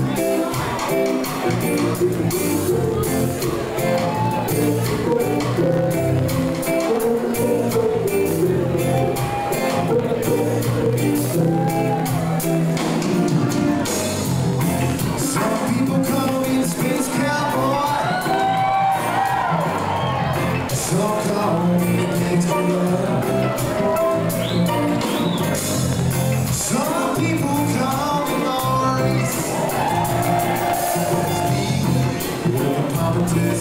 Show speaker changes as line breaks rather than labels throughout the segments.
Thank you.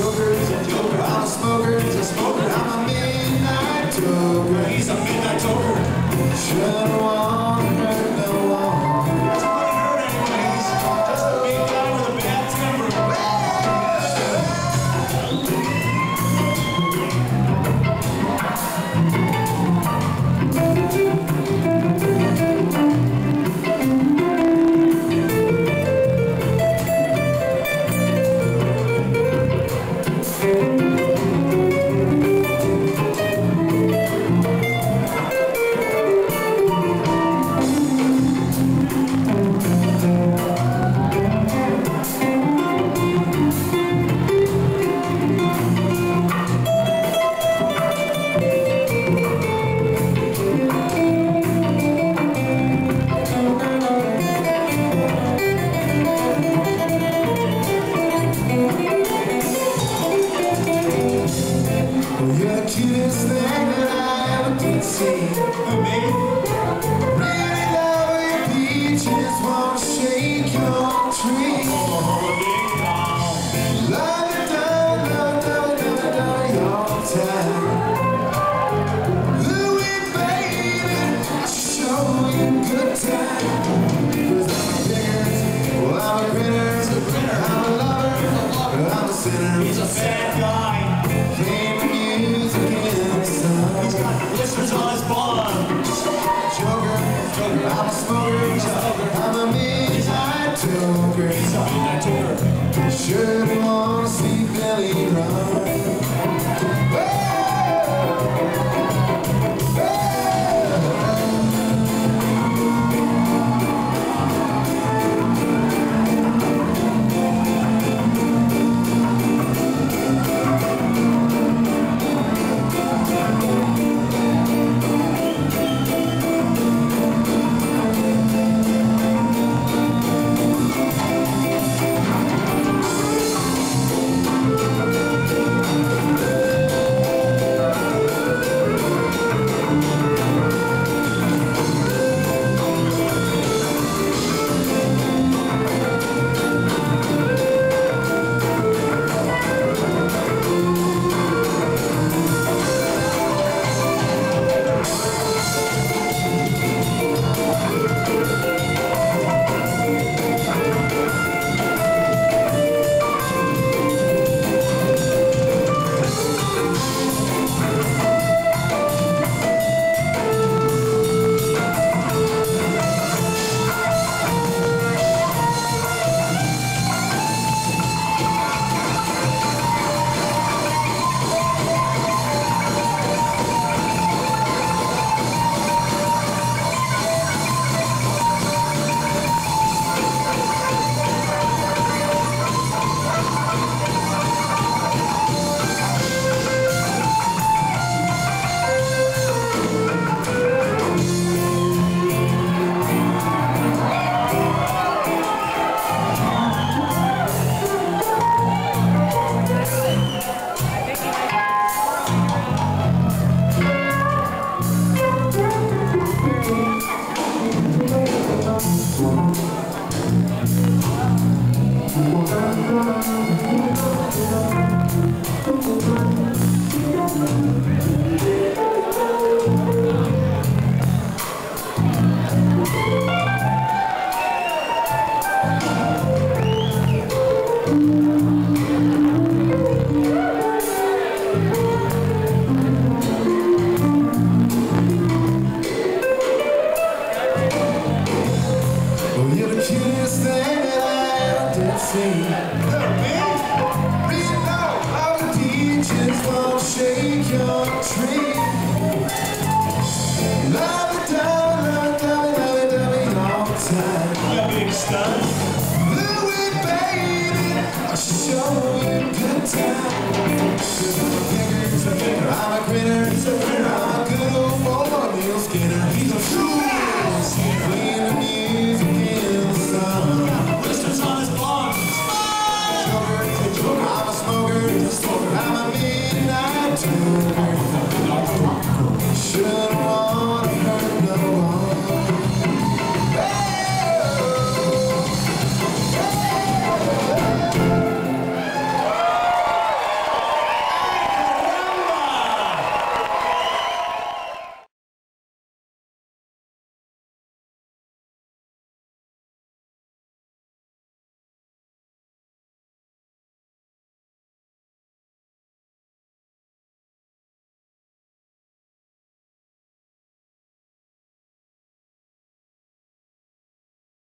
He's a joker, I'm a smoker, he's a smoker, I'm a midnight joker, he's a midnight joker. Should've He's a sad guy. Can't use again. He's got blisters on his bun. Joker, Joker, I'm a smoker. Joker, I'm a midnight toker. He's a midnight toker. Shouldn't wanna see Billy Run. Hey! Your tree. Love it love it love it all the time. Baby, I'll show you good time. Pickers, a picker, I'm a a I'm a good old boy, Skinner. He's a on his I'm a smoker, a smoker.